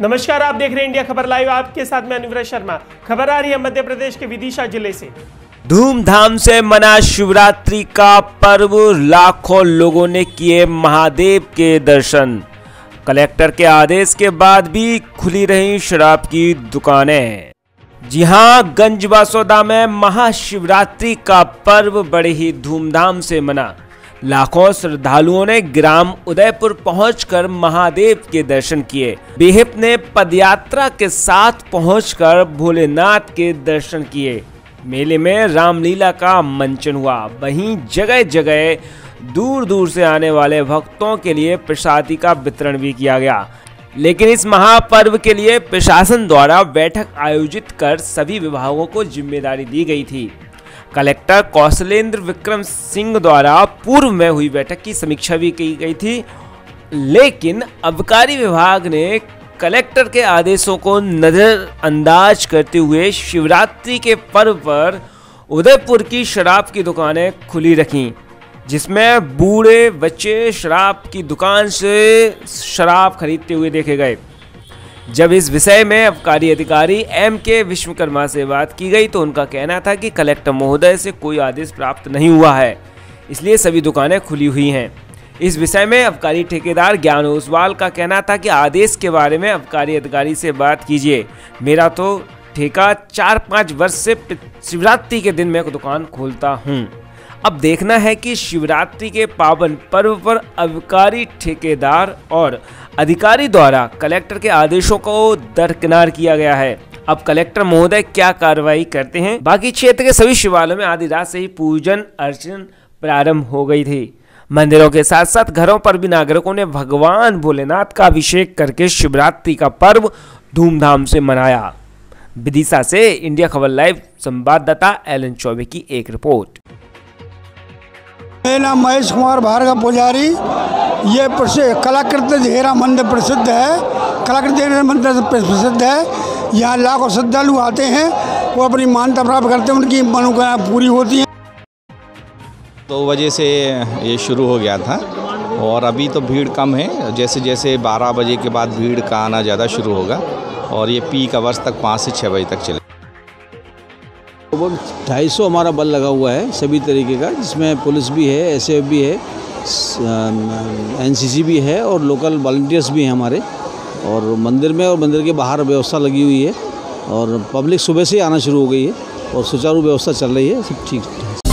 नमस्कार, आप देख रहे हैं इंडिया खबर लाइव। आपके साथ में अनुव्रत शर्मा। खबर आ रही है मध्य प्रदेश के विदिशा ज़िले से। धूमधाम से मना शिवरात्रि का पर्व। लाखों लोगों ने किए महादेव के दर्शन। कलेक्टर के आदेश के बाद भी खुली रही शराब की दुकानें। जी हाँ गंजबासौदा में महाशिवरात्रि का पर्व बड़े ही धूमधाम से मना। लाखों श्रद्धालुओं ने ग्राम उदयपुर पहुंचकर महादेव के दर्शन किए। बेहप ने पदयात्रा के साथ पहुंचकर भोलेनाथ के दर्शन किए। मेले में रामलीला का मंचन हुआ। वहीं जगह जगह दूर दूर से आने वाले भक्तों के लिए प्रसादी का वितरण भी किया गया। लेकिन इस महापर्व के लिए प्रशासन द्वारा बैठक आयोजित कर सभी विभागों को ज़िम्मेदारी दी गई थी। कलेक्टर कौशलेंद्र विक्रम सिंह द्वारा पूर्व में हुई बैठक की समीक्षा भी की गई थी। लेकिन अबकारी विभाग ने कलेक्टर के आदेशों को नज़रअंदाज करते हुए शिवरात्रि के पर्व पर उदयपुर की शराब की दुकानें खुली रखीं, जिसमें बूढ़े बच्चे शराब की दुकान से शराब खरीदते हुए देखे गए। जब इस विषय में अबकारी अधिकारी एम के विश्वकर्मा से बात की गई तो उनका कहना था कि कलेक्टर महोदय से कोई आदेश प्राप्त नहीं हुआ है, इसलिए सभी दुकानें खुली हुई हैं। इस विषय में अबकारी ठेकेदार ज्ञान ओसवाल का कहना था कि आदेश के बारे में अबकारी अधिकारी से बात कीजिए। मेरा तो ठेका चार पाँच वर्ष से शिवरात्रि के दिन मैं दुकान खोलता हूँ। अब देखना है कि शिवरात्रि के पावन पर्व पर अबकारी ठेकेदार और अधिकारी द्वारा कलेक्टर के आदेशों को दरकिनार किया गया है। अब कलेक्टर महोदय क्या कार्रवाई करते हैं? बाकी क्षेत्र के सभी शिवालयों में आधी रात से ही पूजन अर्चन प्रारंभ हो गई थी। मंदिरों के साथ साथ घरों पर भी नागरिकों ने भगवान भोलेनाथ का अभिषेक करके शिवरात्रि का पर्व धूमधाम से मनाया। विदिशा से इंडिया खबर लाइव, संवाददाता एलन चौबे की एक रिपोर्ट। मेरा नाम महेश कुमार भार्गव पुजारी। ये प्रसिद्ध कलाकृत हेरा मंदिर प्रसिद्ध है। कलाकृत मंदिर प्रसिद्ध है। यहाँ लाखों श्रद्धालु आते हैं। वो अपनी मान्यता प्राप्त करते हैं। उनकी मनोकामना पूरी होती है। दो बजे से ये शुरू हो गया था। और अभी तो भीड़ कम है। जैसे जैसे 12 बजे के बाद भीड़ का आना ज़्यादा शुरू होगा। और ये पीक आवर्स तक पाँच से छः बजे तक चले। लगभग ढाई सौ हमारा बल लगा हुआ है सभी तरीके का, जिसमें पुलिस भी है एस भी है एनसीसी भी है और लोकल वॉल्टियर्स भी हैं हमारे। और मंदिर में और मंदिर के बाहर व्यवस्था लगी हुई है और पब्लिक सुबह से आना शुरू हो गई है और सुचारू व्यवस्था चल रही है, सब ठीक।